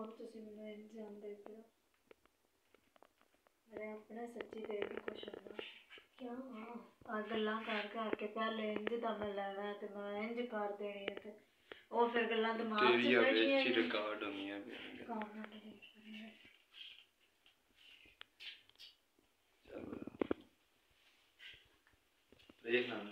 ਹੁਣ ਤੁਸੀਂ ਮੈਨੂੰ ਇੰਝ ਜਾਣਦੇ ਪਿਓ ਮੇਰੇ ਆਪਣੇ ਸੱਚੀ ਤੇ ਵੀ ਕੁਛ ਹੁੰਦਾ ਕਿਉਂ? ਆ ਗੱਲਾਂ ਕਰ ਕਰ ਕੇ ਪਹਿਲੇ ਇੰਝ ਦਾ ਮੈਂ ਲੈਣਾ ਤੇ ਮੈਂ ਇੰਝ ਕਰ ਦੇਣੀ ਹੈ ਤੇ ਉਹ ਫਿਰ ਗੱਲਾਂ ਦਿਮਾਗ 'ਚ ਤੇਰੀਆਂ ਬੈਠੀਆਂ ਵਿੱਚ ਹੀ ਹੀ ਰਿਕਾਰਡ ਹੁੰਦੀਆਂ ਪਈਆਂ ਕੰਮ ਨਾਲ delete ਕਰਨੀਆਂ। ਚੱਲ। ਦੇਖ ਨਾ